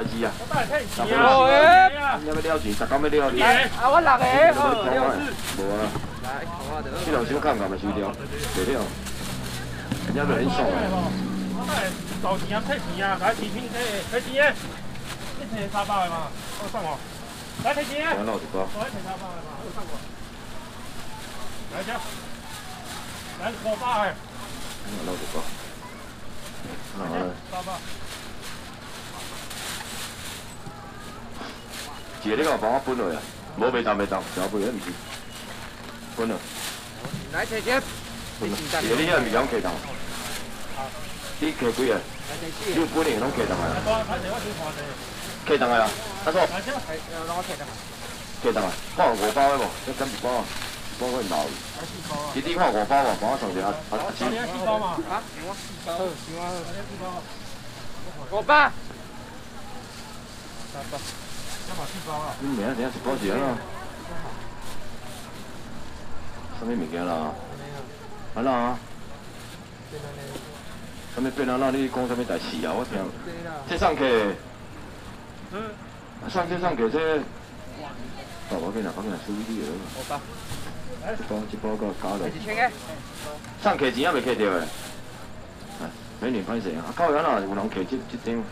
代志啊。十九要了你。啊，我六个，无哦，啊，来，我的。这两小看干嘛收掉？对了，人家很爽啊。我带找钱啊，退钱啊，来提拼退退钱，你退三百的嘛，我上我，来退钱，来退三百的嘛，我上我，来这，来五百的，我老一包。好了，三百。一个你甲帮我分落啊，无袂当袂当，小费迄毋是，分了，来，姐姐，分了，一个你遐未讲客当，你客几个？你有本领拢客当啊？来，我来这我先看者，客当啊？阿错，来这，系，让我睇下。客当啊？看五包的无？你敢一包啊？包会老。来四包啊。弟弟看五包无？帮我上一下啊啊找你四包嘛。啊，我四包，四包，找你四包。五百。三包。要买四包啊。你明仔等下一包是安怎？什么物件啦？安怎啊？什么变啊？那？你讲什么代志啊？我听。这上客，嗯。上这上客这，哦，我跟你讲，我跟你讲，属于你的。五百。一包一包个加落。一千个。上客钱还未客着诶。哎，美女歹势啊！啊，到尾哪有人客这这张？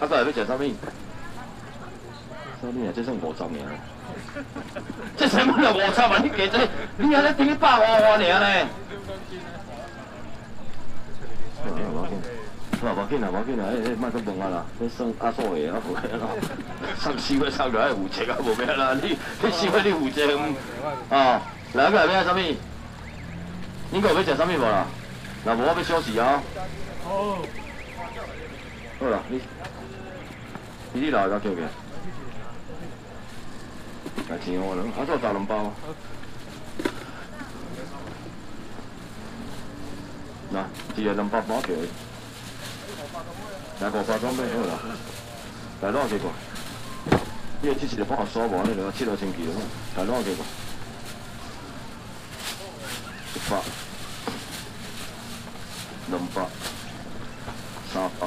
啊，再来要食啥物？啥物啊？这算五十尔。这成本就五十万，你加这，你安尼等于百万尔呢？好，无要紧，好，无要紧啦，无要紧啦，诶诶，莫搁问啊啦，你算阿嫂的啊，无咩啦，上四月上来负责啊，无咩啦，你你四月你负责，啊，来个要啥物？恁个要食啥物无啦？若无我要休息啊。哦。好啦，你你你来甲叫个。来钱我两，啊做十两包。来，一个两包包叫。来五包装备好了。来哪个过？你这是帮我刷无？你两七六千几了，来哪个过？一百、两百、三百。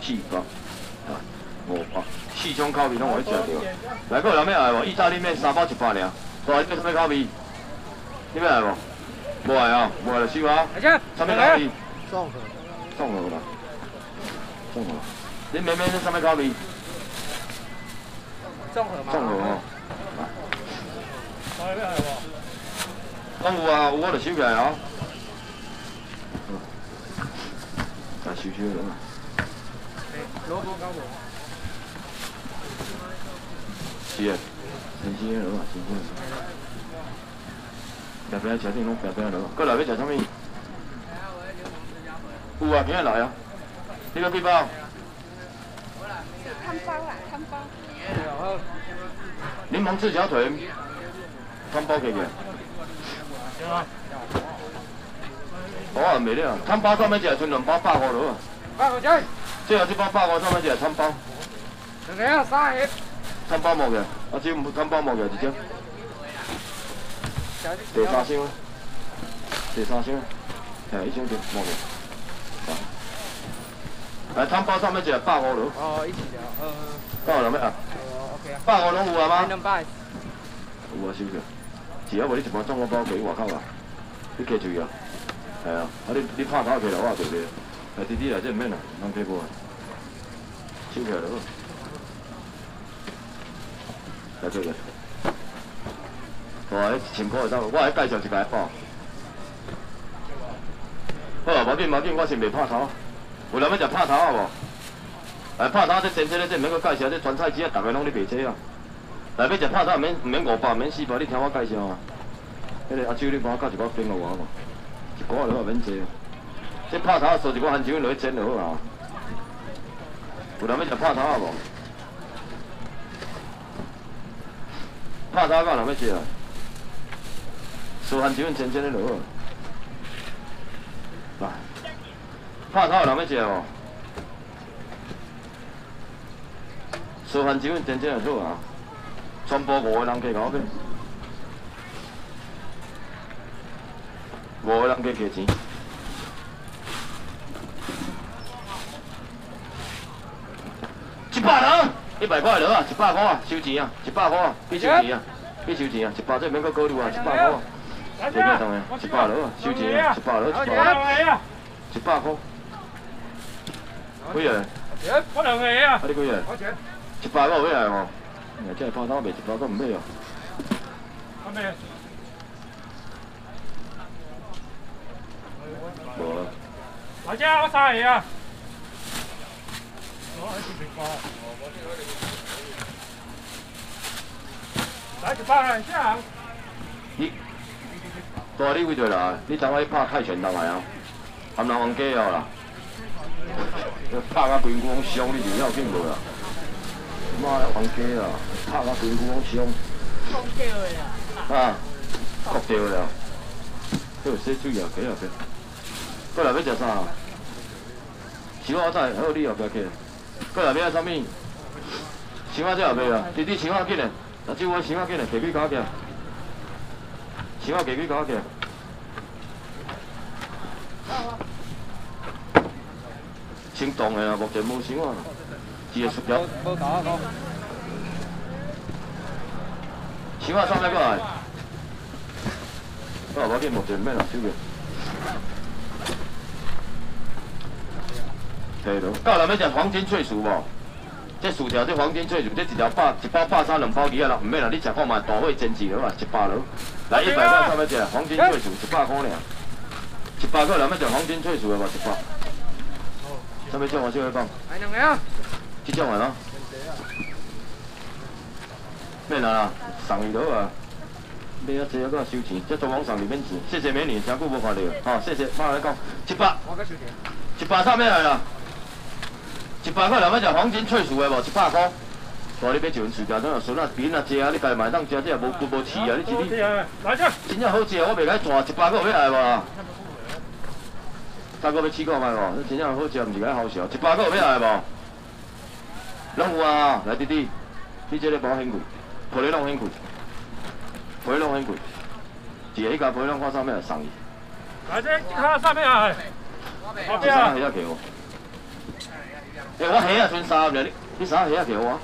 四百、啊五百，四种口味拢可以食着。来个有人要来无？意大利面三包一百尔。大你要什么口味？你要来无？无来啊，无来就收啊。来这。什么口味？综合。综合啦。综合。你妹妹是什么口味？综合嘛。综合哦。来要来无？讲有啊，有我就收起来啊。嗯。来收收了嘛。萝卜高无？是啊，成吉思汗啊，成了。隔壁吃点弄，隔壁弄。搁来要吃啥物？有啊，平安来啊。这个皮包。是汤包啊，汤包。柠檬刺角腿。汤包给你？我没了。汤包三块钱算两包八个了。八个鸡。最后这包八个三块钱算汤包。来啊，杀！探包冇嘅，阿姐唔探包冇嘅，直接。第三箱，第三箱，睇一箱就冇嘅。来探包上面只八号龙。哦，一起聊。八号楼咩啊？八号龙有啊吗？有，是不是？只要我你直包装个包给我靠啊，你开住要。系啊，啊你你怕打开了啊对了。啊弟弟啊，这唔免呢，能开过啊。收起来。来这个。哇，迄千块当，我来介绍一个包。好啊，无紧无紧，我先袂拍头。有人要食拍头啊无？来拍头这真正咧，这免搁介绍，这川菜鸡啊，大家拢咧卖这啊。来要食拍头，免免五百，免四百，你听我介绍啊。迄个阿舅，你帮我加一包冰互我无？一罐就好，免济。这拍头收一罐番薯落去煎就好啊。有人要食拍头啊无？拍头敢有人要食啊？收番薯煎煎咧就好。来，拍头有人要食无？收番薯煎煎就好啊。全部五个人加我去。五个人加加钱。一百块了啊，一百块啊，收钱啊，一百块啊，必收钱。啊，必收钱啊，一百这免搁考虑啊，一百块啊，来随便当的，一百落啊，收钱啊，一百落，一我百一百块，几个？钱，我两个啊啊，，你几个？多钱？一百个有买来无？哎，这拍头卖一百块唔买哦。阿妹，无，大家我三个啊，我喺前面過，來一百下，你，大你几岁啦？你昨晚去拍泰拳当来啊？含人王家哦啦。拍啊规股伤，你就要紧无啦？妈的王家啦，拍啊规股伤。講叫嘅啊，確掉了。迄個洗水啊，幾啊幾。過來要食啥？青蛙仔，好你後壁去。過來要啥物？青蛙仔後尾啊，弟弟青蛙緊嘞，嗱酒我青蛙緊嘞，摕幾搞嘅？青蛙摕幾搞嘅？先動嘅啊，目前无青蛙，只係塑料。冇冇打講。青蛙三百過來。啊，我見目前咩啦，少嘅。對咯。到人要食黄金脆薯无？这薯条，这黄金脆薯，这一条百一包百三两包幾啊啦？唔免啦，你食看嘛，大火煎煮了嘛，一百咯。来一百塊三要食黄金脆薯，一百塊爾。一百块人要食黄金脆薯的無？一百。啥物種我少去講？係兩個啊。這種的咯。免啦，送伊落啊。买啊濟啊，搁收錢，這做网上里面錢。謝謝美女，真久无看到，吼、謝謝，馬來講，一百。一百三咩来啦？一百块人要食黄金脆薯的無？一百塊。大你買一份薯條，等下筍啊扁啊濟啊，你家己買當食，這也無無無刺啊，你一日來啫，真正好食，我袂甲你賺，一百块有要來無？大哥要試看覓無？真正好食，毋是甲好笑，一百块有要來無？攏有啊，来弟弟，你這個保險貴，抱你攏很貴，抱你攏很貴，一个一家抱你攏看啥物來送伊，來啫，睇三咩啊？後你啥邊啊，蝦仔給我？誒，我蝦仔剩三個，你你啥蝦仔給我？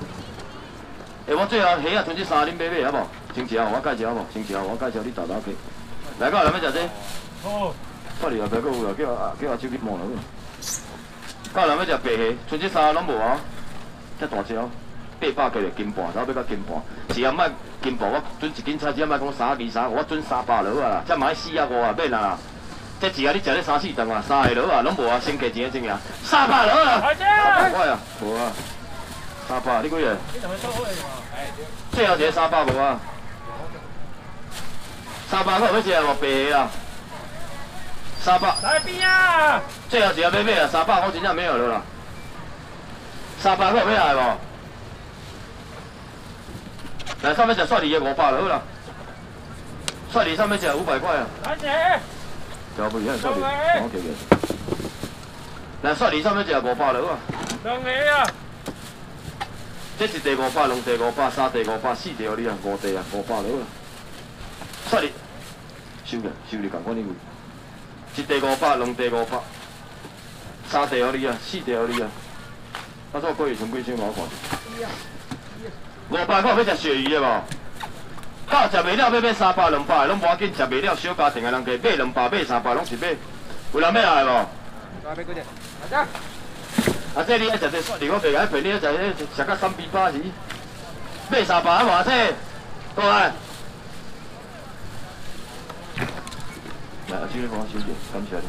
誒，我最後蝦仔剩這三恁买买好無？先食，我介绍好無？先食，我介绍你豆豆去。來個，來要食這？好，快點啊！別個有啦，叫我叫我手機摸落去。到人要食白蝦，剩這三個攏無啊？遮大只哦，八百個就斤半，然後要到斤半。是啊，莫斤半，我准一斤菜，只莫講三二三，我准三百落啊！這買四啊五啊，免啦。這一下你食咧三四顿啊，三个落啊，拢无啊，先加錢先啊，三百落啊！來三百块，啊，无啊，三百，你幾個？你怎么收好嚟嘛？最后一个三百无啊？三百個要食無白蝦啊？三百。来边啊？最后一个要买啊，三百我真正没有了啦。三百块有買來無？來上面食蒜梨的五百就好啦。蒜梨上面食五百块啊。来姐，就不一樣蒜梨，我記嘅。來蒜梨上面食五百就好啊。啊，這是第五百，兩第五百，三第五百，四地有你啊，五地啊，五百就好啦。蒜梨收嘅，收你共款呢位。一第五百，兩第五百，三地有你啊，四地有你啊。啊，做幾月存幾錢我看者。五百塊要食鱈魚的無？到食袂了要买三百、两百的，攏無要紧，食袂了小家庭的人家买两百、买三百拢是买。有人要來無？再俾佢哋。嚟啫。啊，這你愛食這蒜梨，我袂甲你騙你，食迄食甲三比八是。買三百啊無這，過來。來，阿舅你幫我收着，感謝你，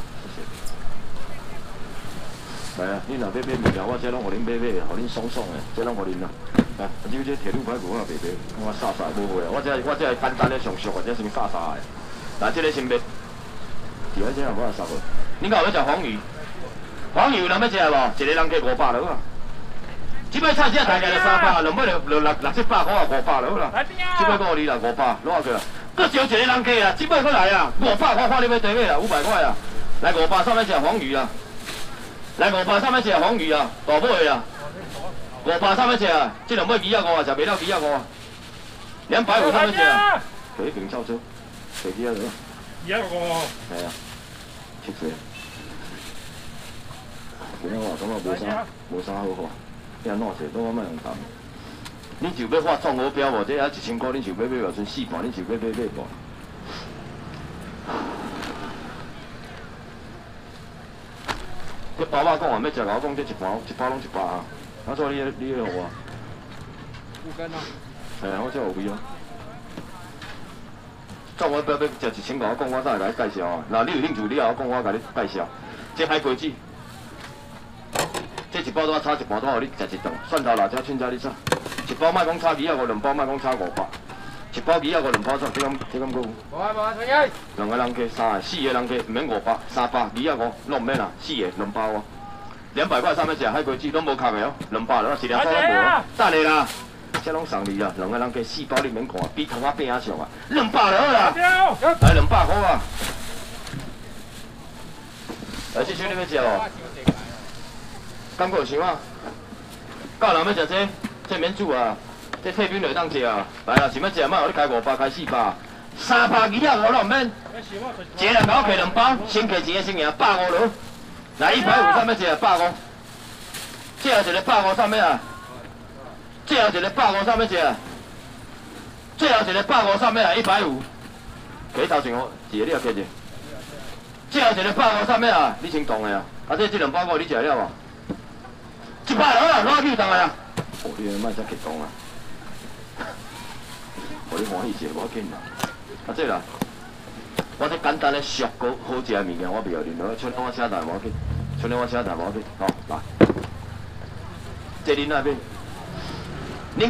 来啊，你若要买物件，我这拢互恁买买，互恁爽爽的，这拢互恁啦。只有这铁路排骨我袂买，我沙沙无货，我这我这简单的上俗的，这是咪沙沙的？来，这个先买。是啊，这个我也熟。恁你有要食黄鱼？黄鱼有人要食无？一个人给五百了。即摆菜只大概就三百，两尾就六六六七百块啊，五百了好啦。即摆搁互你啦，五百，多下去啦。搁少一个人客啊，即摆过来啊，五百块花你要第咩啊，五百块啊。来五百，上面食黄鱼啊。來五百三百隻黃魚啊，大尾啊！五百三百隻啊，這兩尾幾啊五啊，食袂了幾啊五啊。兩百五三百隻啊，佢平抽租，食幾啊兩？而家個係啊，切死。見到我咁啊，冇啥冇啥好看，啲人攞嚟都咁樣咁。恁就要发创好标无？这还一千块，你就要买偌剩四盘，恁就要买买无？这包肉讲话要食，我讲这一盘一包拢一百啊！我说你你互我，五根哦。嘿，我这有味哦。创好标要食一千块，我讲我再来甲你介绍啊。那你有兴趣，你也我讲我甲你介绍。这海龟子，这一包多差一盘多，互你食一顿。蒜头、辣椒、青椒你炒，一包卖讲差二啊五，两包卖讲差五百。一包二啊五，两包炒，这咁这咁够。无啊无啊，陈爷。两个人加三个，四个人加唔免五百，三百二啊五，拢唔免啦，四个两包哦。两百块上面食海龟子拢无扣的哦，两百了，一两包拢无哦。等下啦，这拢送你啦，两个人加四包你免看，比汤仔饼仔俗啊，两百就好啦，来两百块啊。来，这兄你要食哦？感觉有想啊？教人要食这，这免煮啊，这退冰就当食啊。来啦，想要食嘛，我你开五百，开四百，三百二啊五拢唔免。一个人甲我摕两包，先摕钱个先赢百五落。来一百五上面一个百五，这后一个百五上面啊，这后一个百五上面一个，最后一个百五上面啊一百五，给头前我一个你也摕者。这后一个百五上面啊，你先动的啊，啊这这两包我你食了无？一百了啊，攞去动的啊。哦，你莫再激动啊！互你欢喜者无要紧啦，啊这啦。我这简单的俗个好食的物件，我不要恁了，像我车台无要紧，像我车台无要紧，好来，这恁那边。